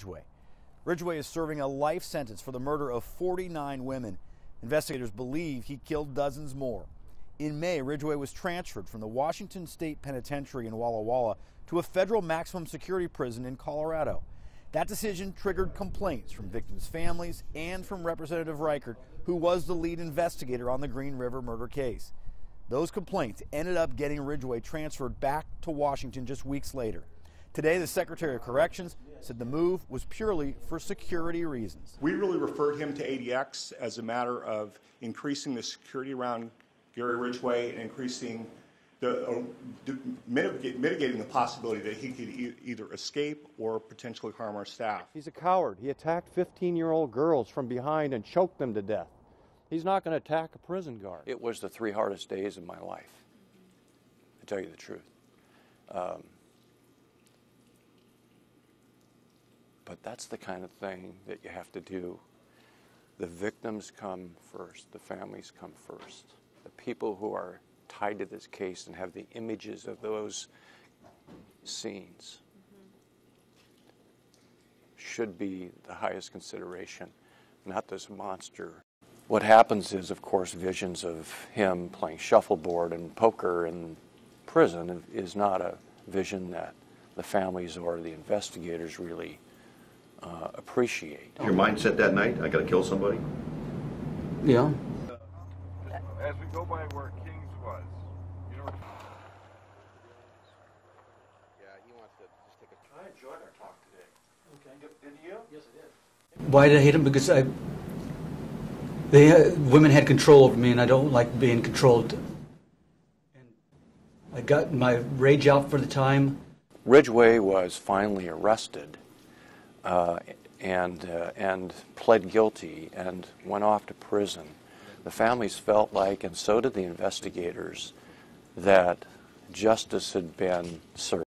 Ridgway. Ridgway is serving a life sentence for the murder of 49 women. Investigators believe he killed dozens more. In May, Ridgway was transferred from the Washington State Penitentiary in Walla Walla to a federal maximum security prison in Colorado. That decision triggered complaints from victims' families and from Representative Reichert, who was the lead investigator on the Green River murder case. Those complaints ended up getting Ridgway transferred back to Washington just weeks later. Today, the Secretary of Corrections said the move was purely for security reasons. We really referred him to ADX as a matter of increasing the security around Gary Ridgway and increasing the, uh, mitigating the possibility that he could e either escape or potentially harm our staff. He's a coward. He attacked 15 year old girls from behind and choked them to death. He's not going to attack a prison guard. It was the three hardest days of my life, to tell you the truth. Um, but that's the kind of thing that you have to do. The victims come first, the families come first. The people who are tied to this case and have the images of those scenes should be the highest consideration, not this monster what happens is, of course, visions of him playing shuffleboard and poker in prison is not a vision that the families or the investigators really uh, appreciate. Your mindset that night, I got to kill somebody? Yeah. As we go by where Kings was, you know. Yeah, he wants to just take a. I enjoyed our talk today. Okay. Did, did you? Yes, I did. Why did I hate him? Because I they uh, women had control over me, and I don't like being controlled. And I got my rage out for the time. Ridgway was finally arrested uh, and uh, and pled guilty and went off to prison. The families felt like, and so did the investigators, that justice had been served.